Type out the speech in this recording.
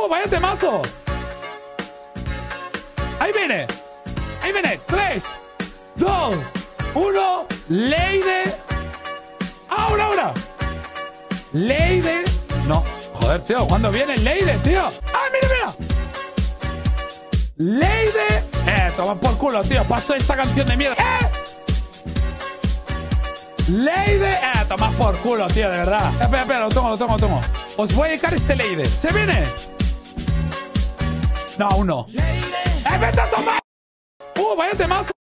¡Uh, vaya temazo! Ahí viene. Ahí viene. 3, 2, 1. Leide. Ahora, ahora. Leide. No. Joder, tío. ¿Cuándo viene Leide, tío? ¡Ah, mira, mira! Leide. Eh, toma por culo, tío. Paso esta canción de mierda. ¡Eh! Leide. Eh, toma por culo, tío, de verdad. Espera, espera, lo tomo, lo tomo, lo tomo. Os voy a dedicar este Leide. ¿Se viene? No, aún no. ¡Eh, vete a tomar! ¡Uh, vaya temazo!